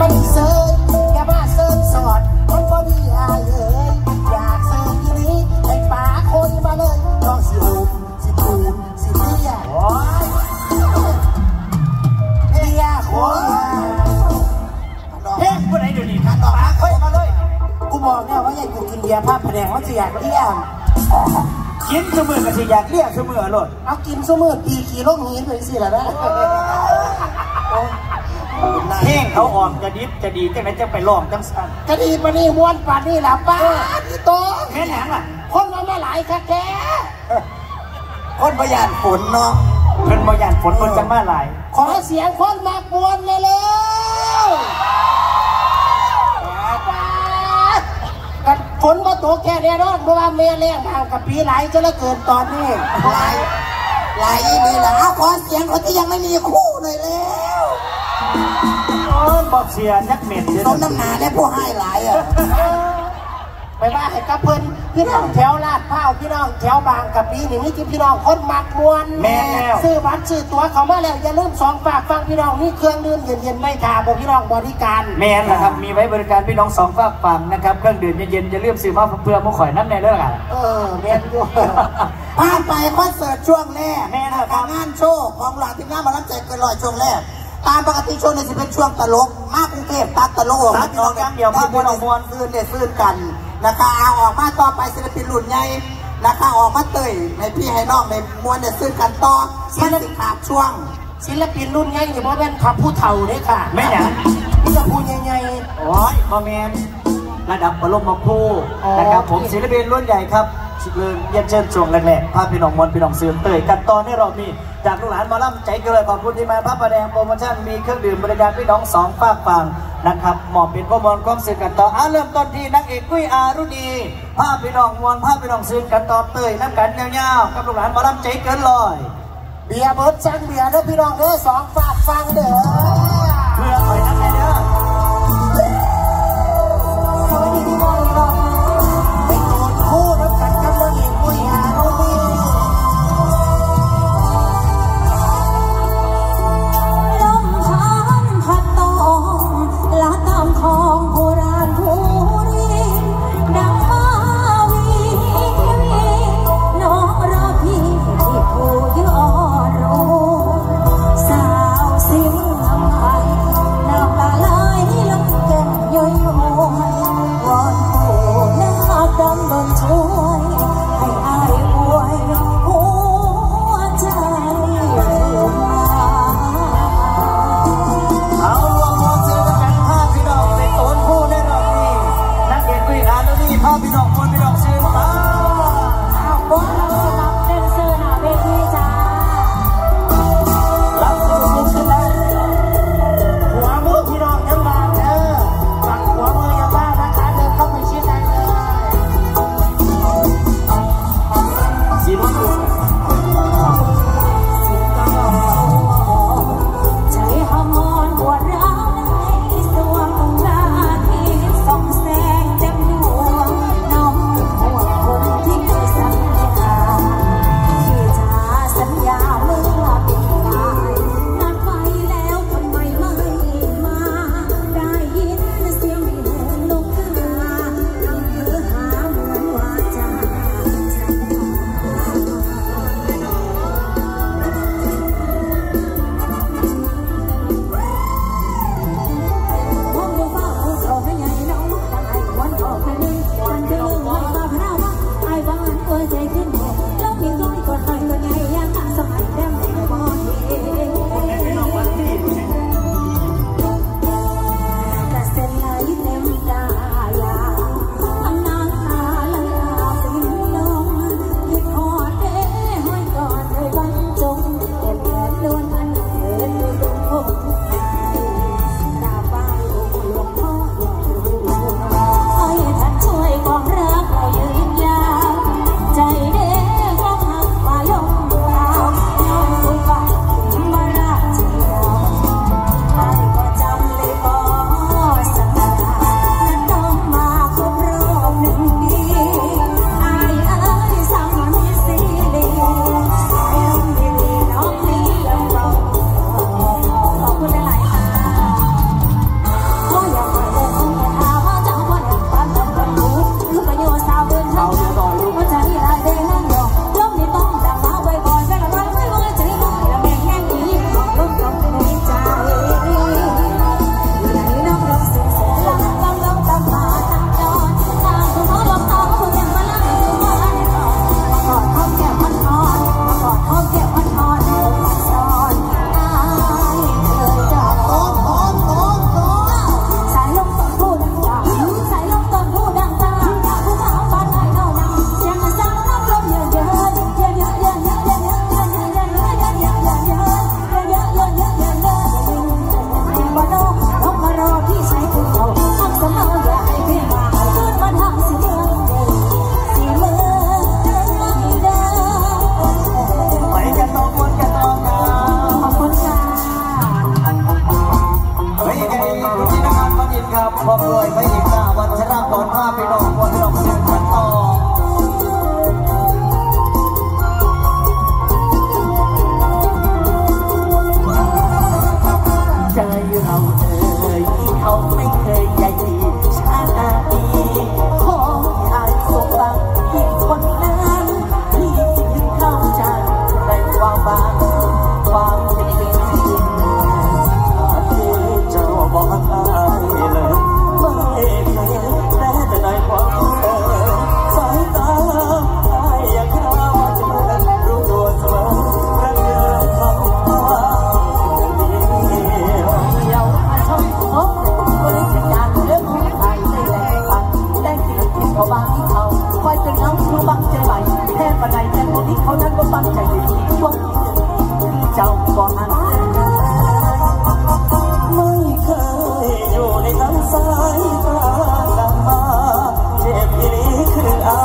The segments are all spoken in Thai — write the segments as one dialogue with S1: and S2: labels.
S1: มันเซิร์อย่ามาเซิร์ฟสอดมันบ่ดีอายเอ้ยอยากเซิร์อีนี้ให้ป่าคนมาเลยน้องสิหูสิคูนสิเลีย
S2: โอ้ย
S1: เลียคน
S2: เพลงผู้ใดเดี๋ยวนี้ขันออกมาเฮ้ยมาเลย
S1: กูบอกเนี่ยว่าอยากกูกินเบียร์ภาพแผนงมันจะอยากเลี้ยง
S2: กินเสมอกันสิอยากเรียกเสมอโลด
S1: เอากินสมือตีขี่ลงหินไปสิล่ะนะ
S2: เพลงเขาออกจะดิบจะดีจังไหนจะไปร้องจังสัน
S1: คดีปนี่ม้วนป่านนี่ล่ะป้าที่โต
S2: แม่นหยังล่ะ
S1: คนมามาหลายค่ะแก
S3: คนประหยัดฝนเนาะ
S2: เพิ่นบ่ย่านฝนเพิ่นจังมาหลาย
S1: ขอเสียงคนมากวนเลยเร็วกันฝนมาตกแค่แน่นอนเพราะว่าเมียแรงทางกับปีไหลจะละเกินตอนนี้
S3: หลายหลายนี่แหละเอาขอเสียงคนที่ยังไม่มีคู่หน่อยแล้ว
S2: โอ้ยบอกเสียนักเม็ดเดี๋ยว
S3: ต้นน้ำหนาได้ผู้ให้หลายอะ
S1: ไปว่าให้กับเพิ่นพี่น้องแถวลาดพร้าวพี่น้องแถวบางกับปีนี่มีที่พี่น้องคนมักมวน
S2: แม่นแล้ว
S1: ซื้อบัตรซื้อตั๋วเขามาแล้วอย่าลืมสองฝากฟังพี่น้องนี่เครื่องดื่มเย็นๆไม่ทาบอกพี่น้องบริการ
S2: แม่นนะครับมีไว้บริการพี่น้องสองฝากฝั่งนะครับเครื่องดื่มเย็นๆอย่าลืมซื้อมาเพื่อมุข่อยน้ำในเรื่องอะ
S1: เออแม่นอยู่
S3: พาไปคอนเสิร์ตช่วงแรก
S2: แม่นเหรอครับ
S3: งานโชว์ของหลานทีมงานหมารับใจเกินร้อยช่วงแรก ตามปกติช่วงนี้จะเป็นช่วงตลก มากกรุงเทพตัดตลก
S2: ตัดออกอย่างเดียว
S3: ถ้า
S2: พี่
S3: พี่
S2: น้
S3: น้
S2: อ
S3: องง
S2: ม
S3: ม
S2: ว
S3: วนนซื่นเนี่ยซื่นกันนะคะเอาออกมาต่อไปศิลปินรุ่นใหญ่นะคะออกมาเตยในพี่ให้น้องในมวนเนี่ยซื่นกันต่อมันสิขาดช่วง
S1: ศิลปินรุ่นใหญ่นี่บ่แม่นขับผู้เฒ่าเด้ค่ะ
S2: แม่นหยัง
S1: นี่จะพูดใหญ่
S2: โอ้ยมาแมนระดับบรมครู
S1: อ๋อ
S2: นะครับผมศิลปินรุ่นใหญ่ครับ เริญเยี่ยมเชิญชวงแรกๆพาพี่น้องมวลพี่น้องเสือเตยกันตอนในรอบนี้จากลูกหลานมาล่ำใจเกลือขอบคุณที่มาพระประแดงโปรโมชั่นมีเครื่องดื่มบริการพี่น้องสองฝากฝั่งนะครับหมอบเป็นข้อมูลความสื่อกันต่ออะเริ่มต้นที่นักเอกกุ้ยอารุณีภาพพี่น้องมวลภาพพี่น้องสื่อกันต่อเตยน้ำกันยาวๆกับลูกหลานมาล่ำใจเกินลอย
S1: เบียร์เบิร์ดจังเบียร์เด้อพี่น้องเด้อสองฝากฟังเด้อ
S2: พอกเล
S4: ยไม่
S5: ห
S2: ยิบตาวันชนะก่อนภาพไปดอกวันดอกสิบพันต่อ ใจแค่คนที่เขาท่านก็ฟังใจในทุกวันเจ้าก็อันไม่เคยอยู่ในทั้งสายตาดำมาเจ็บอีนี้คือเอา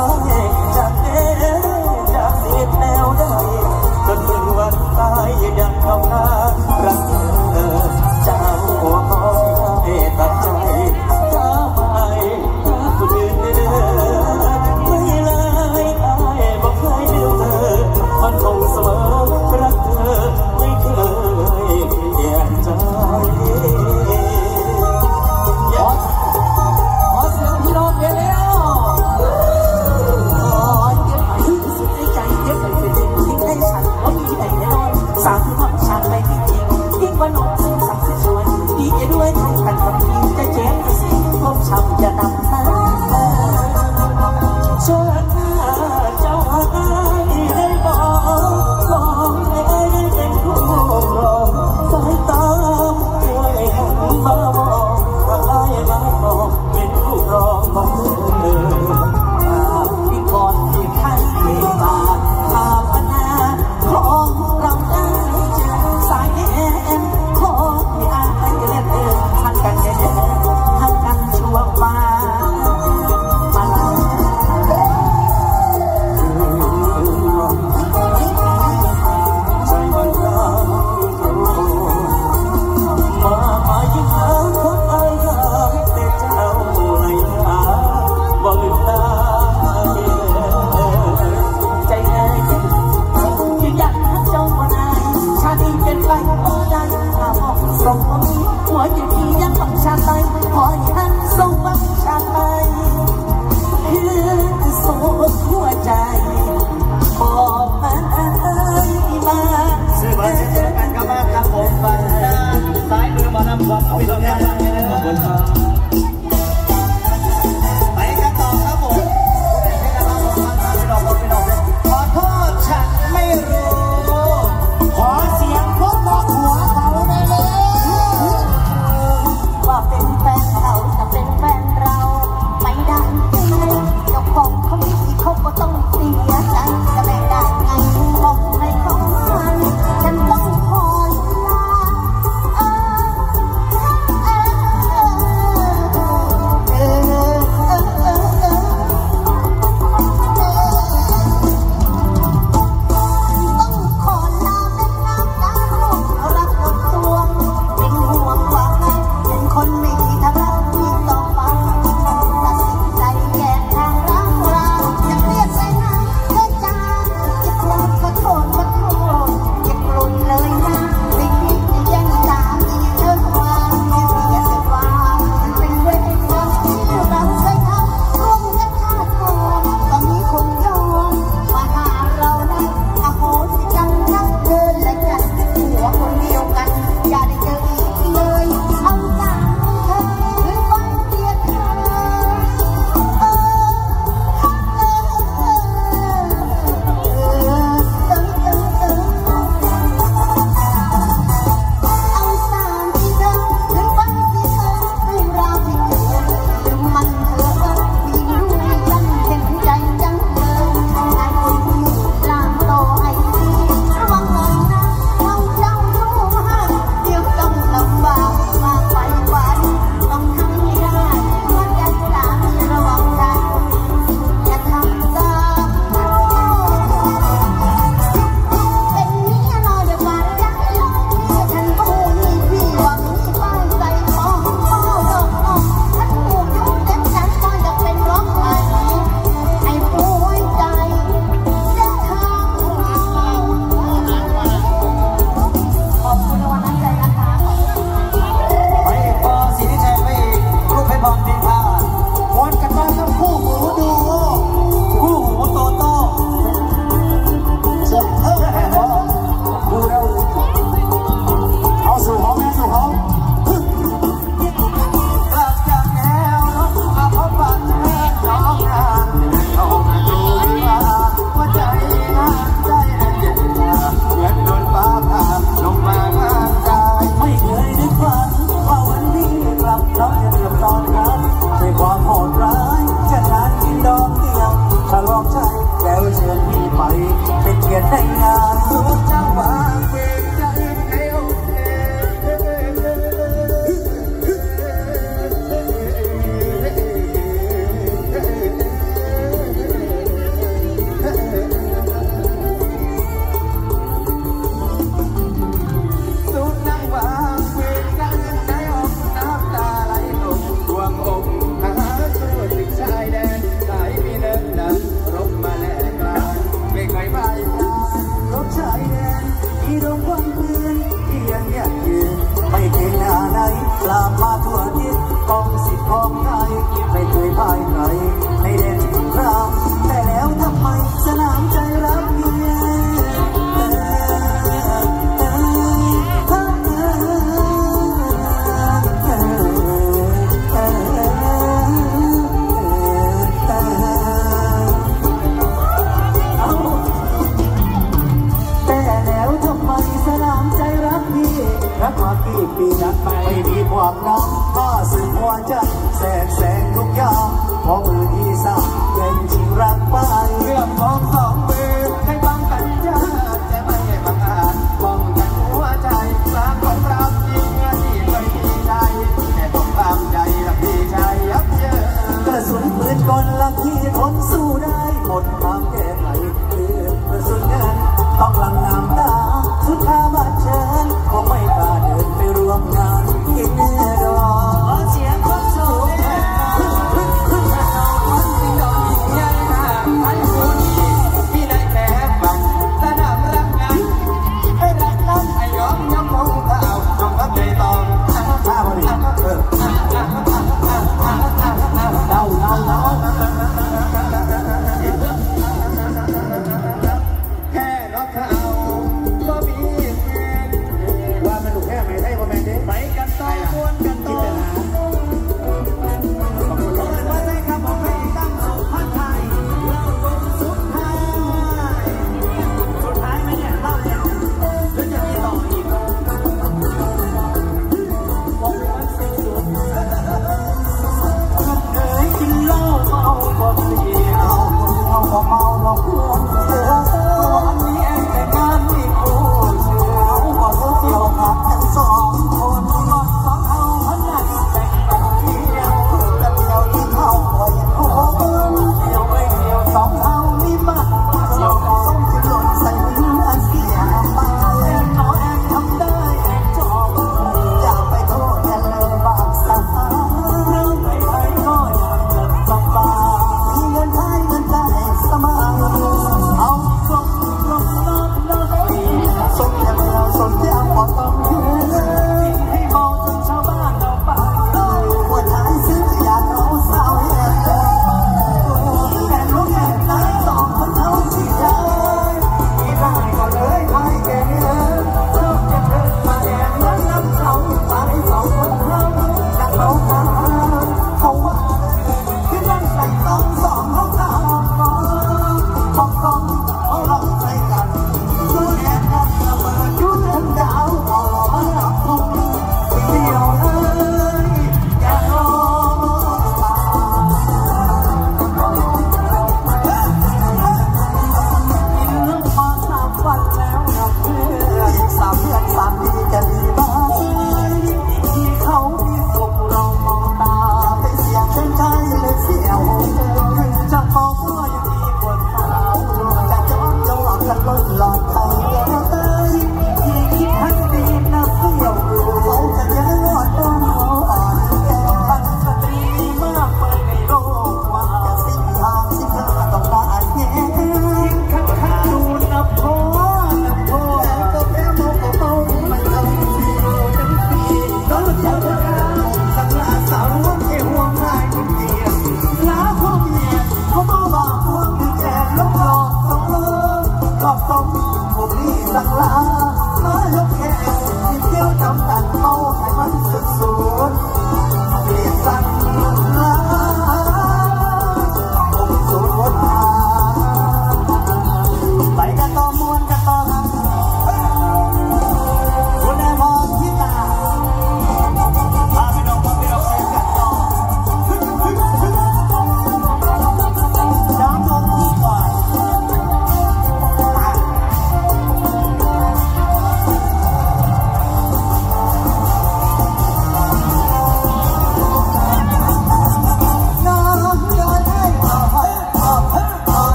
S2: 好鼓掌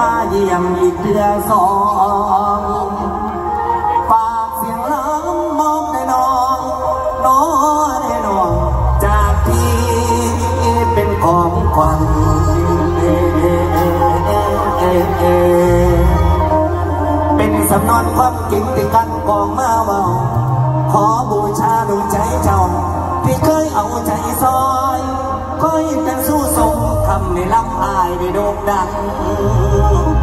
S2: มาเยี่ยมอีกเดือนสองปากเสียงร้องมองในน้องน้องในน้องจากที่เป็นของขวัญเป็นสำนวนความจริงติดกัน Nah. Ooh.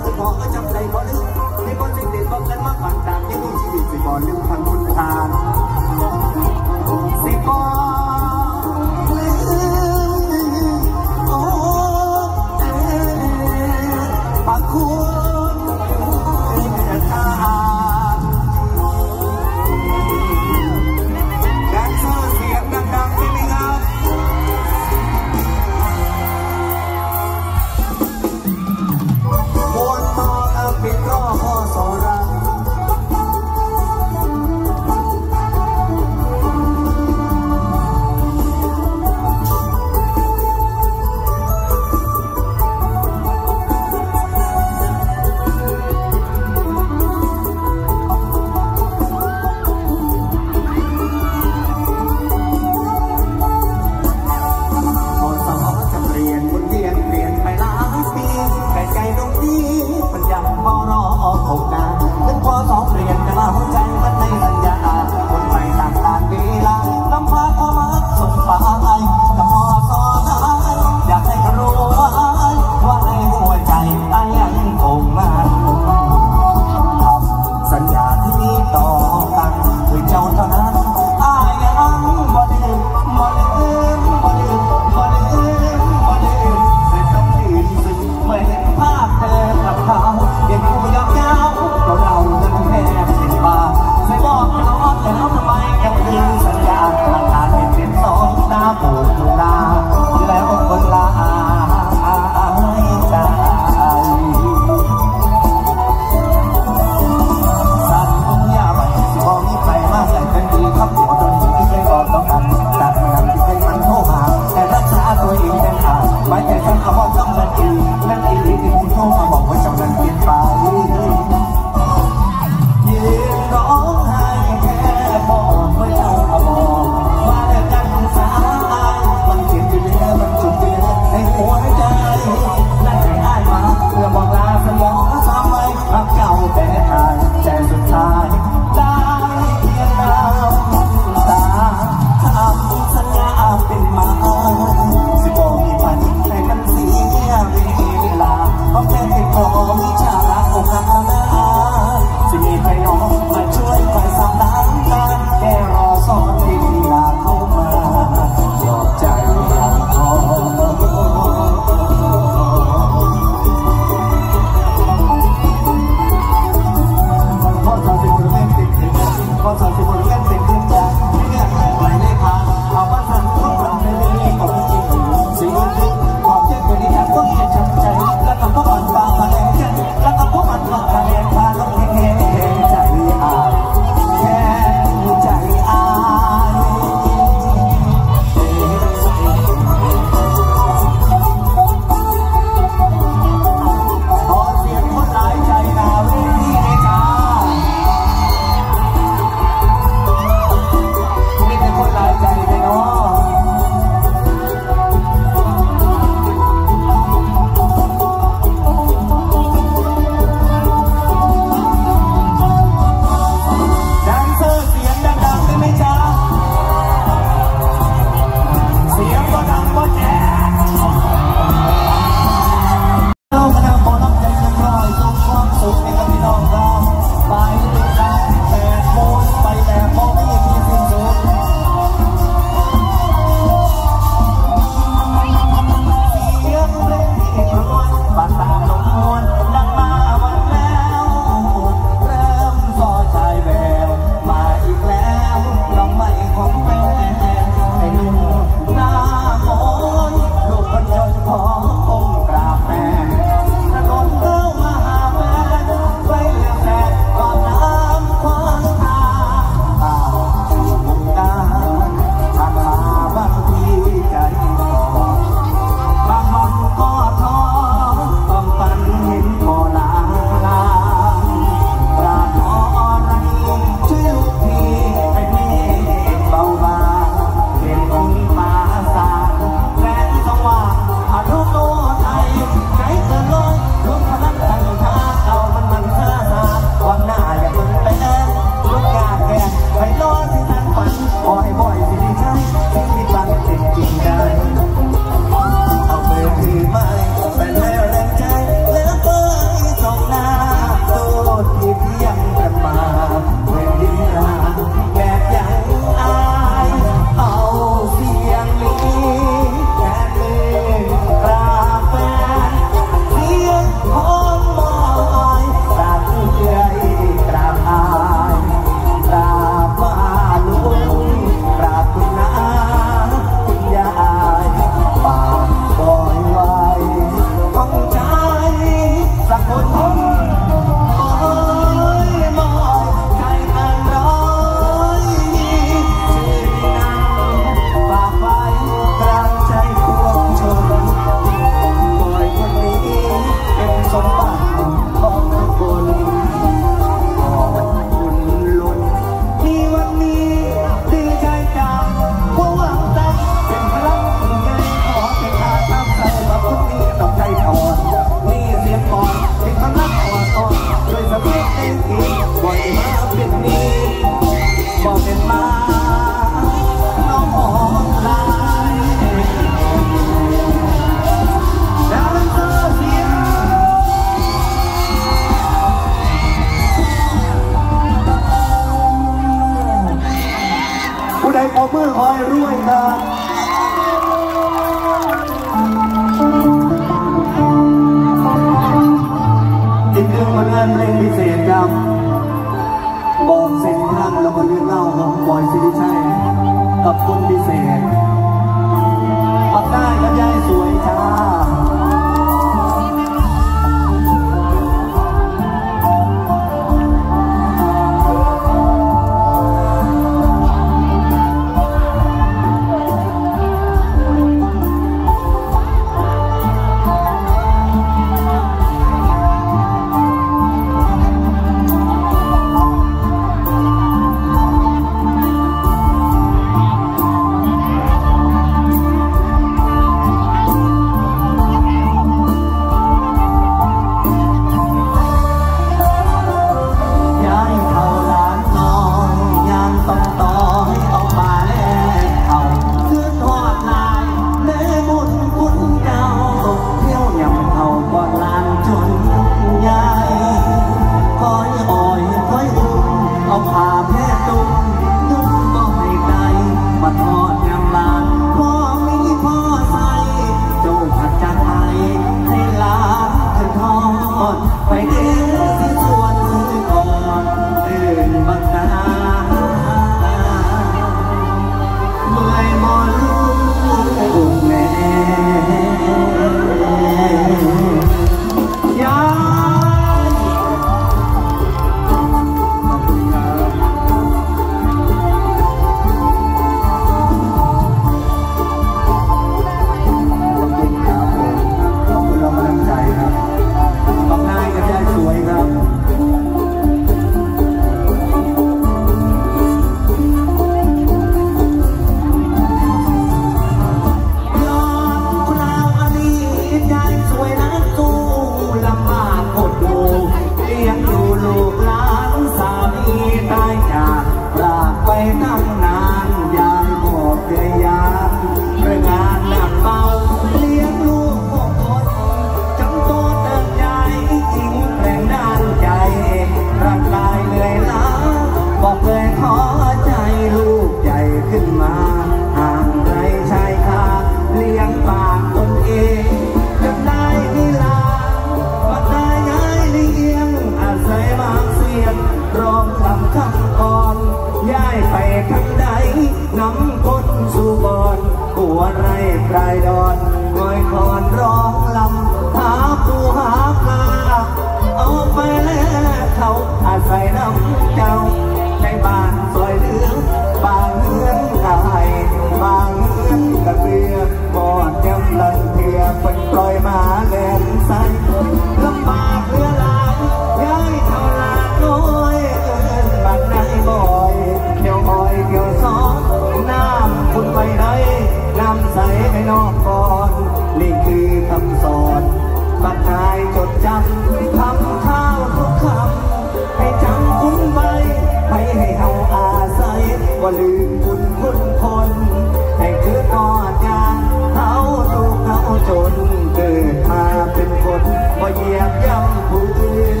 S2: จนเกิดมาเป็นคนบ่เหยียบย่ำผู้อื่น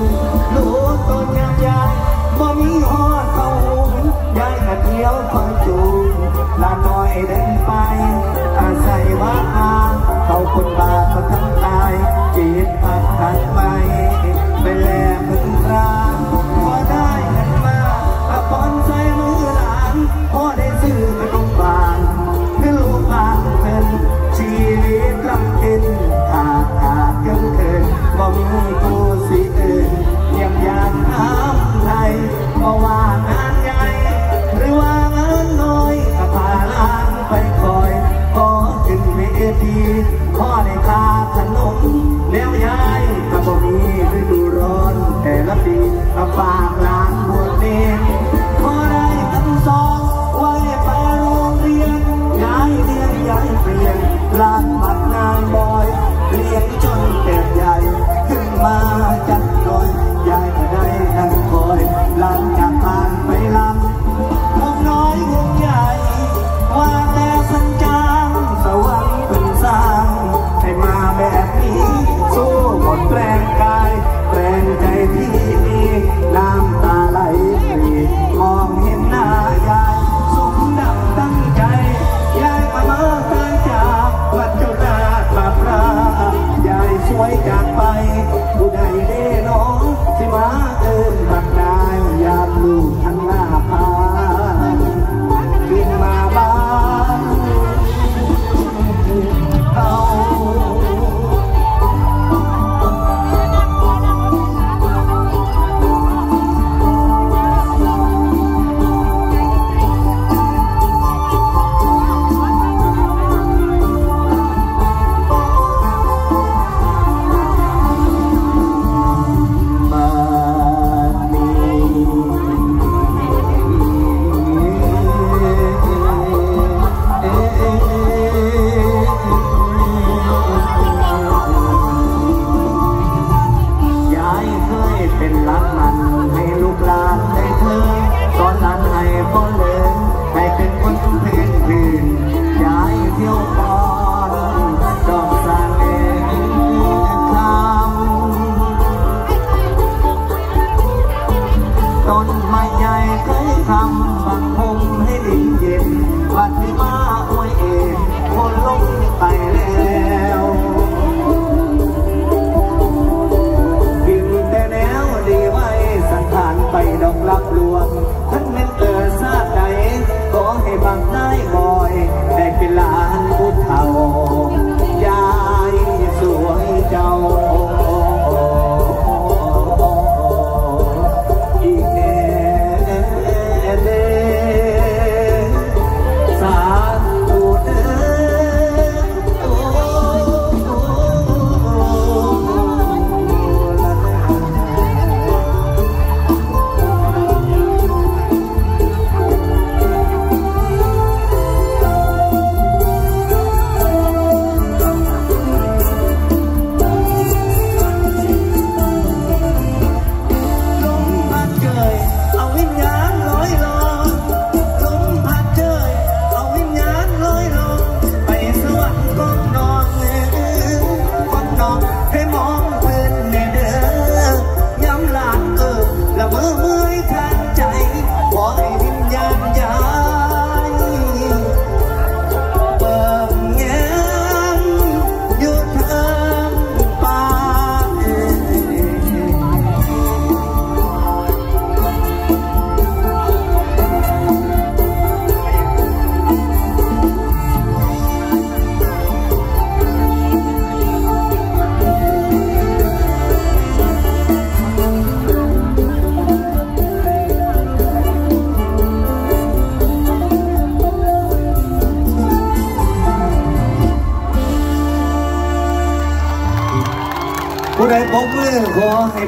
S2: รู้ตนยำยายบ่มีหอเต้าหูยายกระเที่ยว
S6: ฟังจูนลาน้อยเดินไปอาศัยวัดา
S3: เขา
S2: คนบาปมา
S3: ทั้งตายจิต 我玩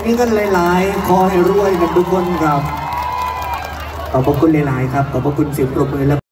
S3: มีเงินหลา
S7: ย ๆ ข
S3: อให้รวยกันทุกคนครั
S7: บ ขอบคุณ
S3: ห
S7: ลาย
S2: ๆ ครับ
S8: ขอบคุณ
S2: สีบงรบมือแล้ว